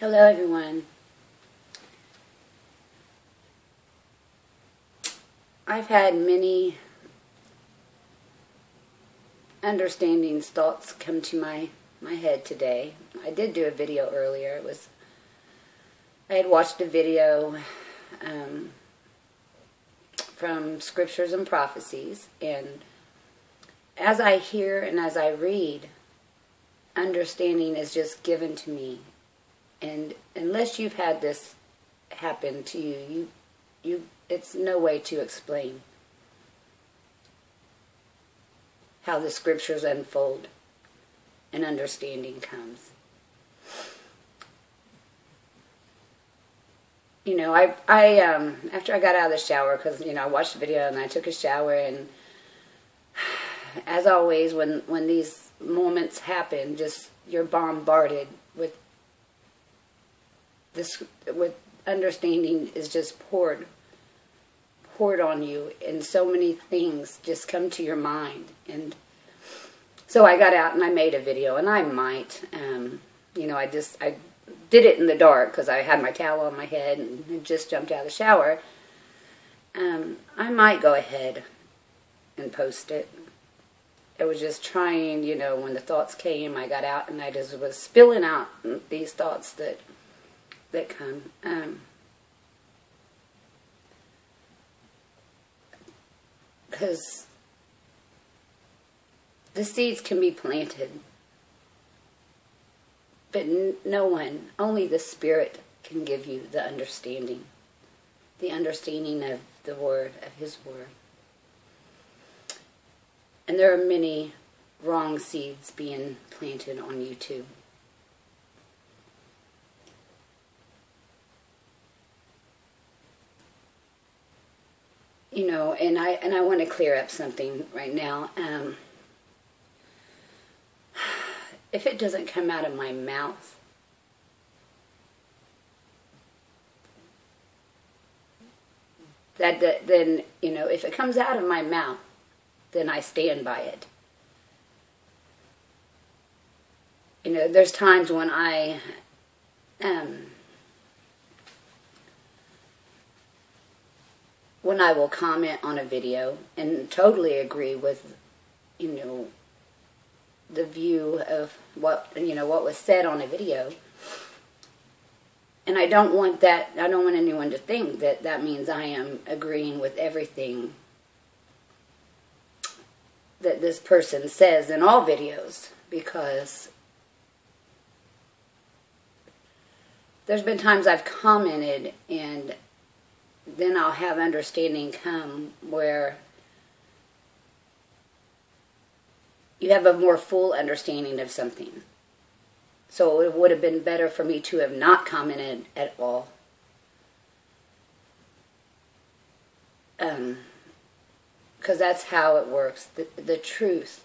Hello, everyone. I've had many understandings, thoughts come to my, my head today. I did do a video earlier. It was I had watched a video um, from Scriptures and Prophecies, and as I hear and as I read, understanding is just given to me and unless you've had this happen to you, you, you, it's no way to explain how the scriptures unfold and understanding comes. You know, I, I, um, after I got out of the shower, because you know I watched the video and I took a shower, and as always, when when these moments happen, just you're bombarded with this with understanding is just poured poured on you and so many things just come to your mind. And so I got out and I made a video and I might um, you know I just I did it in the dark because I had my towel on my head and just jumped out of the shower. Um, I might go ahead and post it. It was just trying you know when the thoughts came I got out and I just was spilling out these thoughts that that. Because um, the seeds can be planted, but no one, only the Spirit can give you the understanding, the understanding of the Word, of His Word. And there are many wrong seeds being planted on YouTube. You know, and I and I want to clear up something right now. Um, if it doesn't come out of my mouth, that, that then you know, if it comes out of my mouth, then I stand by it. You know, there's times when I um, when I will comment on a video and totally agree with, you know, the view of what, you know, what was said on a video. And I don't want that, I don't want anyone to think that that means I am agreeing with everything that this person says in all videos because there's been times I've commented and then I'll have understanding come where you have a more full understanding of something. So it would have been better for me to have not commented at all. Um, because that's how it works. The, the truth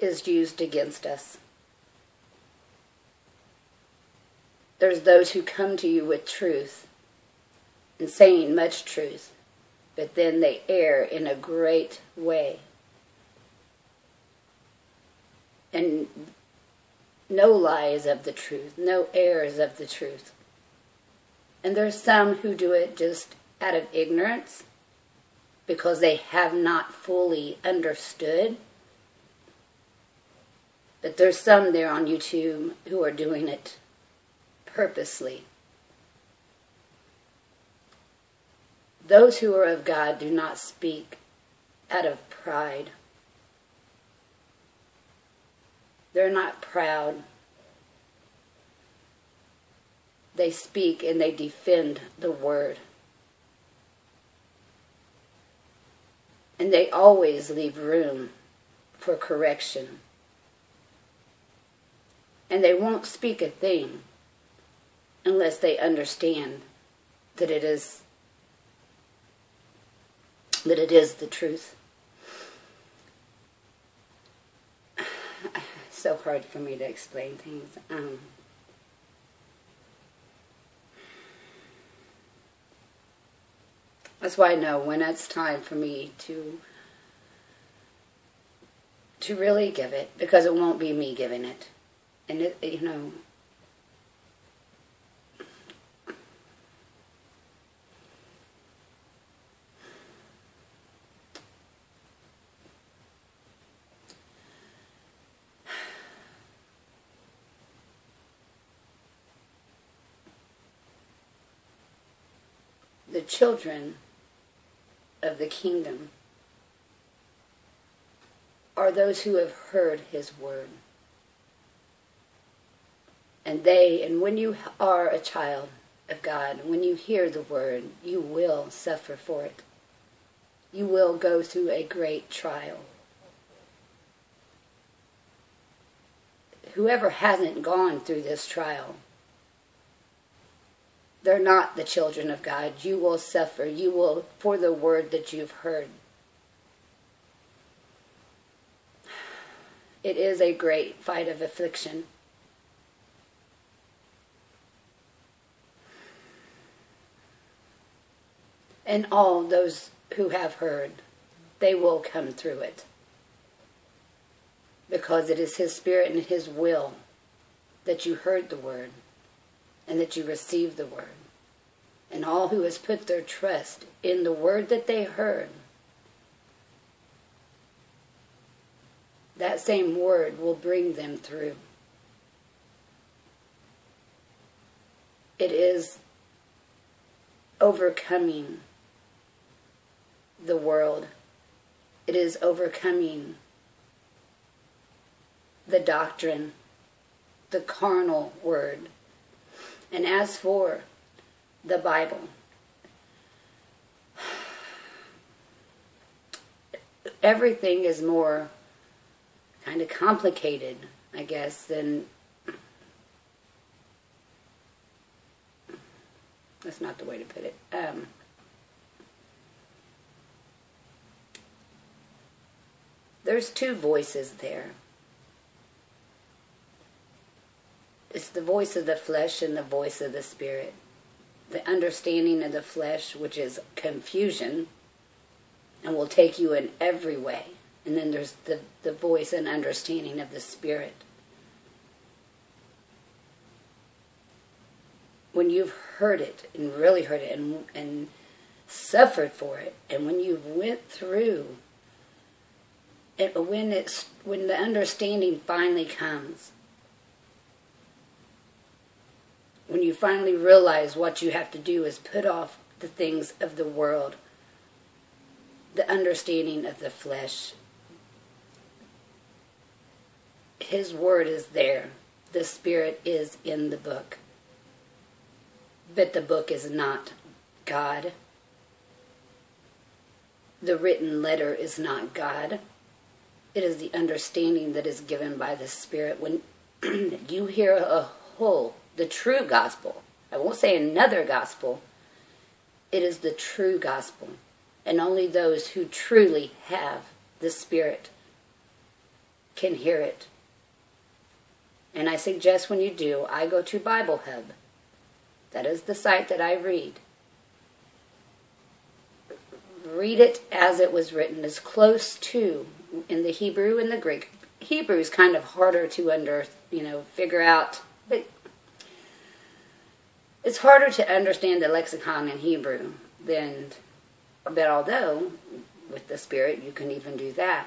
is used against us. There's those who come to you with truth and saying much truth, but then they err in a great way. And no lies of the truth, no errors of the truth. And there's some who do it just out of ignorance because they have not fully understood. But there's some there on YouTube who are doing it purposely Those who are of God do not speak out of pride. They're not proud. They speak and they defend the word. And they always leave room for correction. And they won't speak a thing unless they understand that it is that it is the truth. so hard for me to explain things. Um, that's why I know when it's time for me to to really give it, because it won't be me giving it, and it, you know, children of the kingdom are those who have heard his word. And they, and when you are a child of God, when you hear the word, you will suffer for it. You will go through a great trial. Whoever hasn't gone through this trial, they're not the children of God. You will suffer. You will, for the word that you've heard. It is a great fight of affliction. And all those who have heard, they will come through it. Because it is His Spirit and His will that you heard the word and that you receive the word. And all who has put their trust in the word that they heard, that same word will bring them through. It is overcoming the world. It is overcoming the doctrine, the carnal word. And as for the Bible, everything is more kind of complicated, I guess, than. That's not the way to put it. Um, there's two voices there. It's the voice of the flesh and the voice of the spirit. The understanding of the flesh, which is confusion, and will take you in every way. And then there's the, the voice and understanding of the spirit. When you've heard it and really heard it and, and suffered for it, and when you've went through it, when it's when the understanding finally comes when you finally realize what you have to do is put off the things of the world the understanding of the flesh. His word is there. The spirit is in the book. But the book is not god. The written letter is not god. It is the understanding that is given by the Spirit. When you hear a whole, the true gospel, I won't say another gospel, it is the true gospel. And only those who truly have the Spirit can hear it. And I suggest when you do, I go to Bible Hub. That is the site that I read. Read it as it was written, as close to in the Hebrew and the Greek. Hebrew is kind of harder to under, you know, figure out, it's harder to understand the lexicon in Hebrew than, but although with the Spirit you can even do that.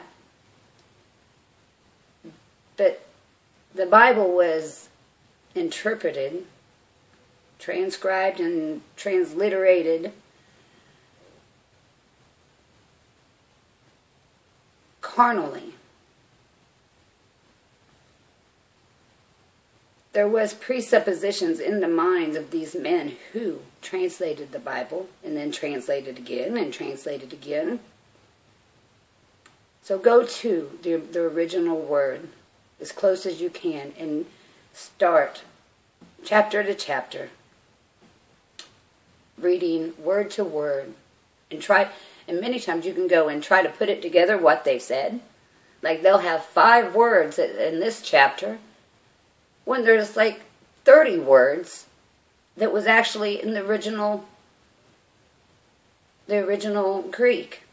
But the Bible was interpreted, transcribed, and transliterated carnally. There was presuppositions in the minds of these men who translated the Bible and then translated again and translated again. So go to the, the original word as close as you can and start chapter to chapter, reading word to word, and try and many times you can go and try to put it together what they said. Like they'll have five words in this chapter when there's like 30 words that was actually in the original the original Greek.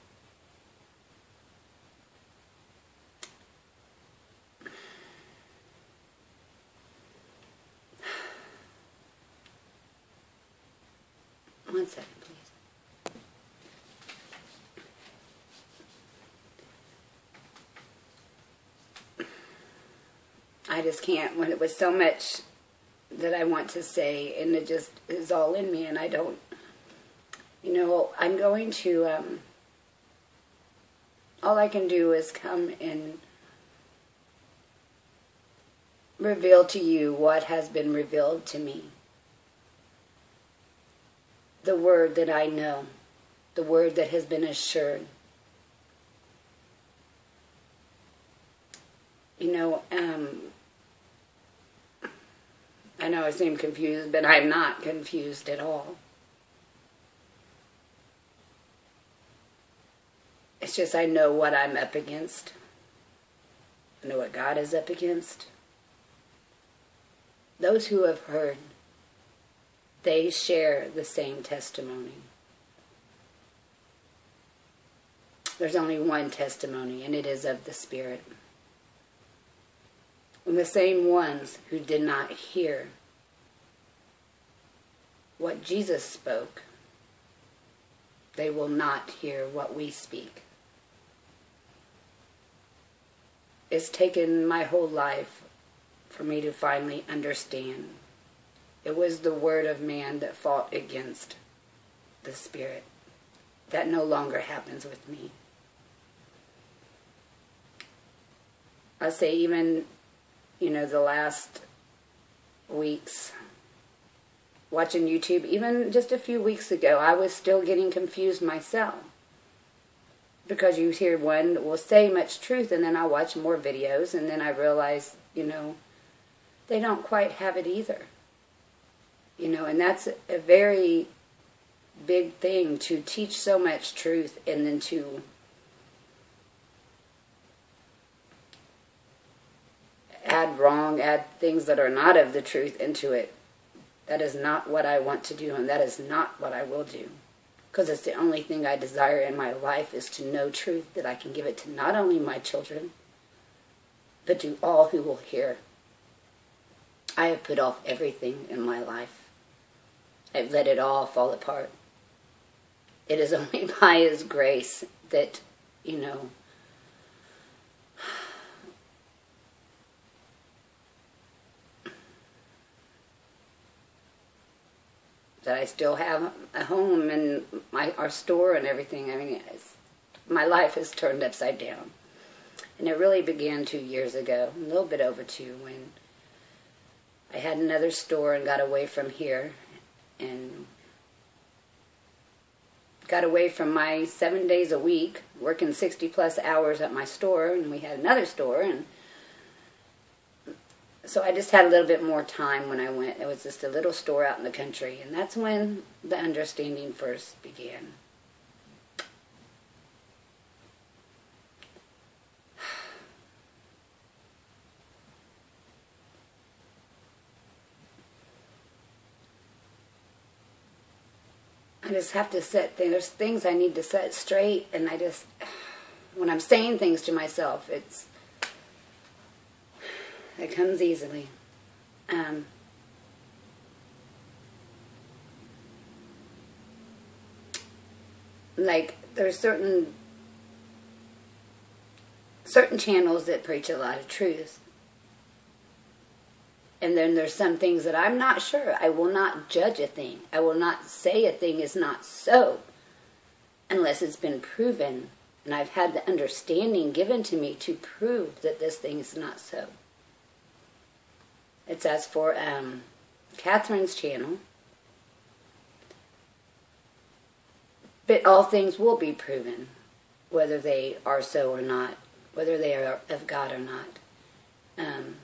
One second. I just can't when it was so much that I want to say and it just is all in me and I don't You know, I'm going to, um, all I can do is come and reveal to you what has been revealed to me. The word that I know, the word that has been assured. You know, um, I know I seem confused, but I'm not confused at all. It's just I know what I'm up against. I know what God is up against. Those who have heard, they share the same testimony. There's only one testimony, and it is of the Spirit. And the same ones who did not hear what Jesus spoke, they will not hear what we speak. It's taken my whole life for me to finally understand. It was the word of man that fought against the Spirit. That no longer happens with me. I say, even you know, the last weeks watching YouTube, even just a few weeks ago, I was still getting confused myself. Because you hear one will say much truth, and then I watch more videos, and then I realize, you know, they don't quite have it either. You know, and that's a very big thing to teach so much truth and then to add wrong, add things that are not of the truth into it. That is not what I want to do, and that is not what I will do. Because it's the only thing I desire in my life is to know truth that I can give it to not only my children, but to all who will hear. I have put off everything in my life. I've let it all fall apart. It is only by His grace that, you know, that I still have a home and my our store and everything. I mean, my life has turned upside down, and it really began two years ago, a little bit over two, when I had another store and got away from here, and got away from my seven days a week, working sixty plus hours at my store, and we had another store and so I just had a little bit more time when I went. It was just a little store out in the country, and that's when the understanding first began. I just have to set. There's things I need to set straight, and I just, when I'm saying things to myself, it's it comes easily. Um, like there's certain certain channels that preach a lot of truth. And then there's some things that I'm not sure. I will not judge a thing. I will not say a thing is not so unless it's been proven and I've had the understanding given to me to prove that this thing is not so. It's as for um, Catherine's channel. But all things will be proven, whether they are so or not, whether they are of God or not. Um,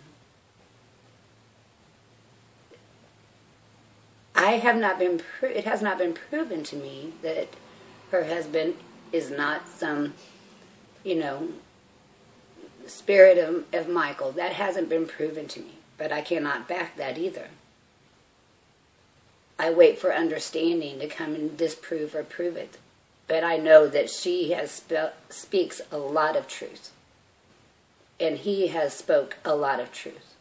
I have not been. Pro- it has not been proven to me that her husband is not some, you know, spirit of, of Michael. That hasn't been proven to me but I cannot back that either. I wait for understanding to come and disprove or prove it. But I know that she has spe- speaks a lot of truth. And he has spoke a lot of truth.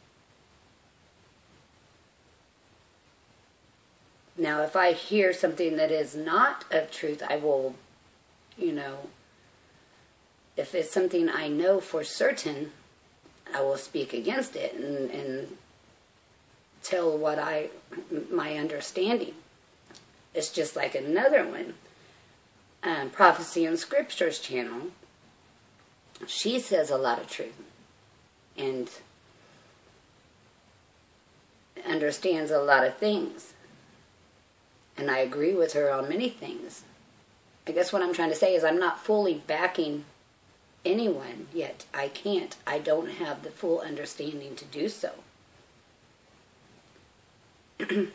Now, if I hear something that is not of truth, I will, you know, if it's something I know for certain, I will speak against it and, and tell what I, my understanding. It's just like another one, um, Prophecy and Scriptures channel. She says a lot of truth and understands a lot of things. And I agree with her on many things. I guess what I'm trying to say is I'm not fully backing anyone yet. I can't. I don't have the full understanding to do so. and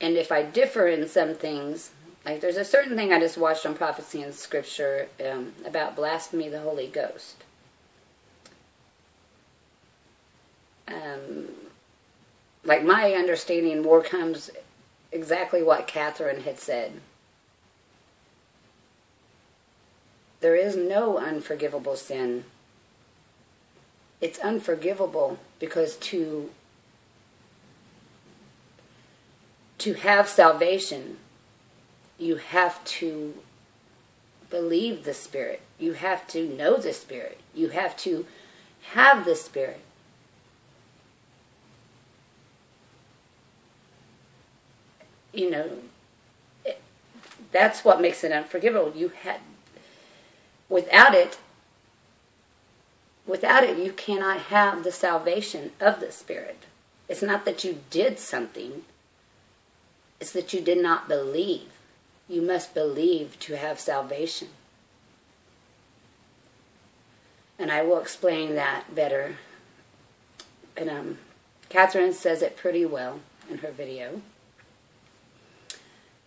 if I differ in some things, like there's a certain thing I just watched on prophecy and scripture um, about blasphemy the Holy Ghost. Um, like my understanding more comes exactly what Catherine had said. There is no unforgivable sin. It's unforgivable because to to have salvation, you have to believe the Spirit. You have to know the Spirit. You have to have the Spirit. You know, it, that's what makes it unforgivable. You had, without it, without it, you cannot have the salvation of the Spirit. It's not that you did something it's that you did not believe. You must believe to have salvation. And I will explain that better. And um, Catherine says it pretty well in her video.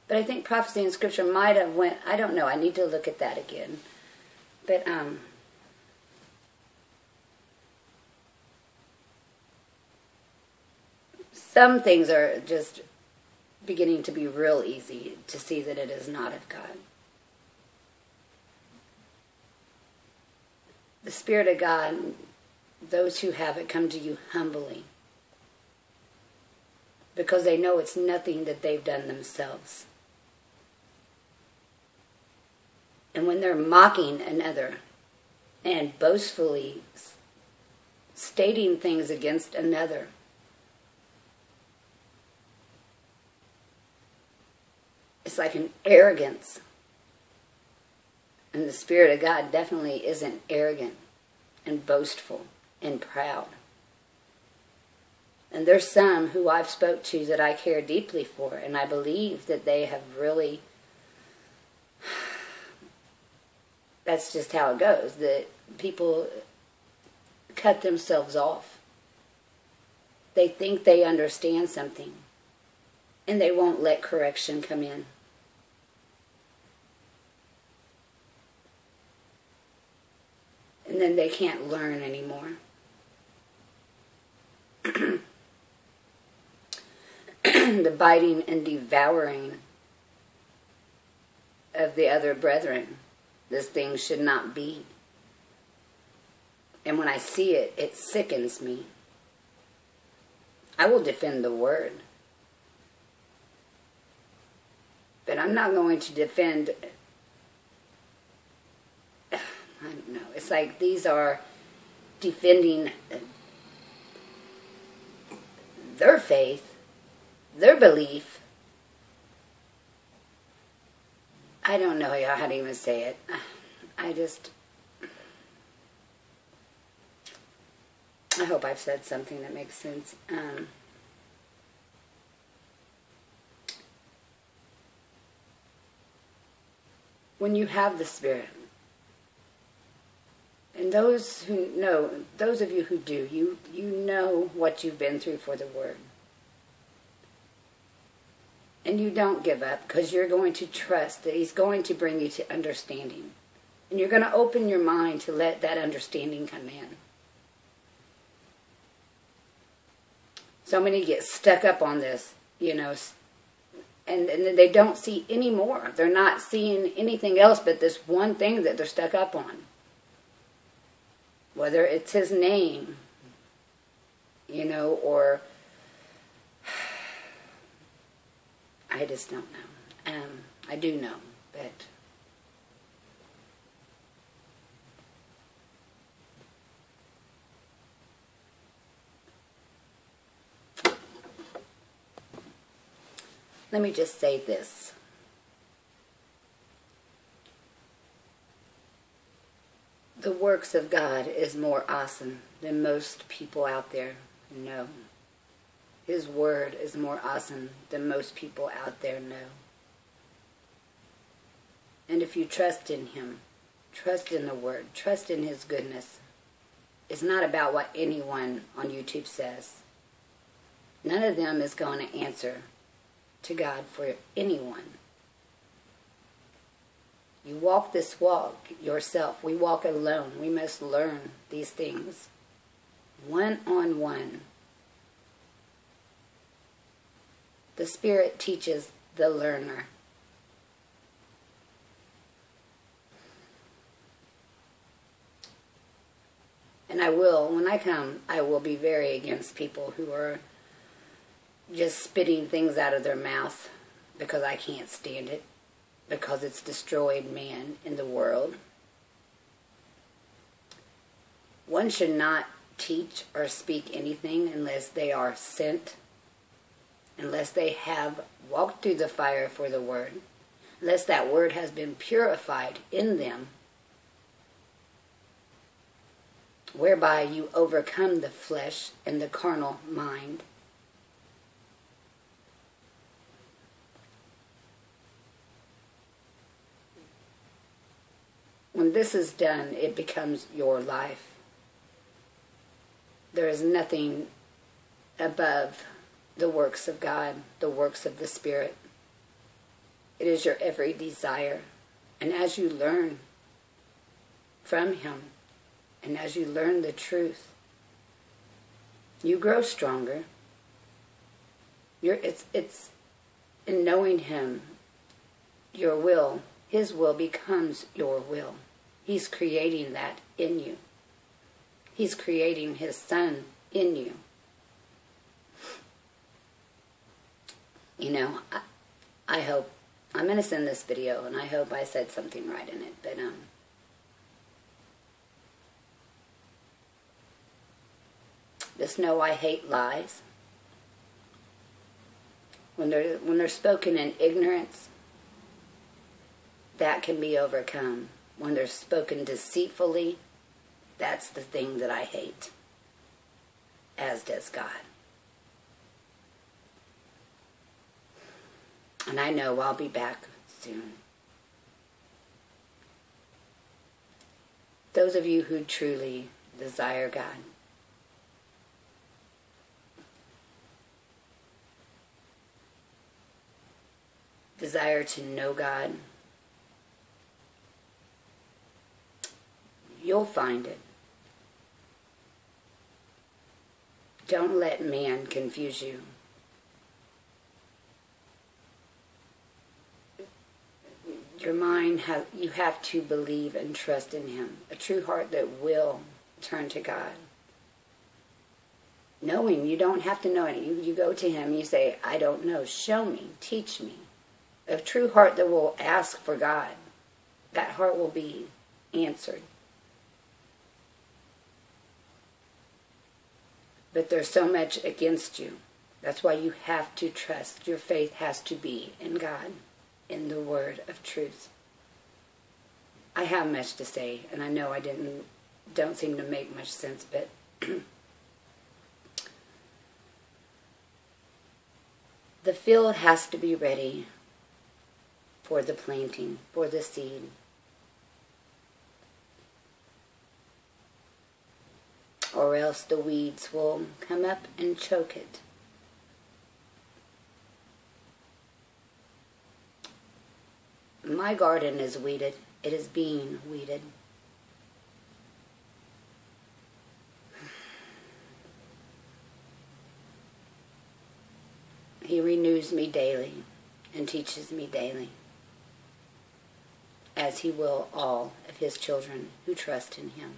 But I think prophecy and scripture might have went. I don't know. I need to look at that again. But um, some things are just beginning to be real easy to see that it is not of God. The Spirit of God, those who have it come to you humbly because they know it's nothing that they've done themselves. And when they're mocking another and boastfully stating things against another, it's like an arrogance. And the Spirit of God definitely isn't arrogant and boastful and proud. And there's some who I've spoke to that I care deeply for, and I believe that they have really. That's just how it goes. That people cut themselves off. They think they understand something, and they won't let correction come in. and then they can't learn anymore. the biting and devouring of the other brethren. This thing should not be. And when I see it, it sickens me. I will defend the word. But I'm not going to defend I don't know. It's like these are defending their faith, their belief. I don't know how to even say it. I just. I hope I've said something that makes sense. Um, when you have the Spirit, and those who know, those of you who do, you, you know what you've been through for the Word. And you don't give up because you're going to trust that He's going to bring you to understanding. And you're going to open your mind to let that understanding come in. So many get stuck up on this, you know, and, and they don't see any more. They're not seeing anything else but this one thing that they're stuck up on whether it's his name, you know, or I just don't know. Um, I do know, but let me just say this. The works of God is more awesome than most people out there know. His word is more awesome than most people out there know. And if you trust in Him, trust in the word, trust in His goodness. It's not about what anyone on YouTube says. None of them is going to answer to God for anyone. You walk this walk yourself. We walk alone. We must learn these things one on one. The Spirit teaches the learner. And I will, when I come, I will be very against people who are just spitting things out of their mouth because I can't stand it, because it's destroyed man in the world. One should not teach or speak anything unless they are sent, unless they have walked through the fire for the word, unless that word has been purified in them, whereby you overcome the flesh and the carnal mind. When this is done, it becomes your life. There is nothing above the works of God, the works of the Spirit. It is your every desire. And as you learn from Him, and as you learn the truth, you grow stronger. You're, it's, it's in knowing Him, your will, His will becomes your will. He's creating that in you. He's creating His Son in you. You know, I, I hope, I'm going to send this video, and I hope I said something right in it, but, um, just know I hate lies. When they're, when they're spoken in ignorance, that can be overcome when they're spoken deceitfully, that's the thing that I hate, as does God. And I know I'll be back soon. Those of you who truly desire God, desire to know God, You'll find it. Don't let man confuse you. Your mind has, you have to believe and trust in him. A true heart that will turn to God. Knowing you don't have to know it. You, you go to him, you say, I don't know. Show me, teach me. A true heart that will ask for God, that heart will be answered. But there's so much against you. That's why you have to trust. Your faith has to be in God, in the word of truth. I have much to say, and I know I didn't don't seem to make much sense, but the field has to be ready for the planting, for the seed. or else the weeds will come up and choke it. My garden is weeded. It is being weeded. He renews me daily and teaches me daily, as he will all of his children who trust in him.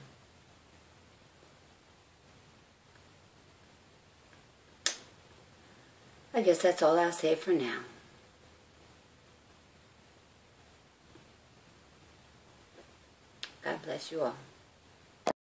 I guess that's all I'll say for now. God bless you all.